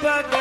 back.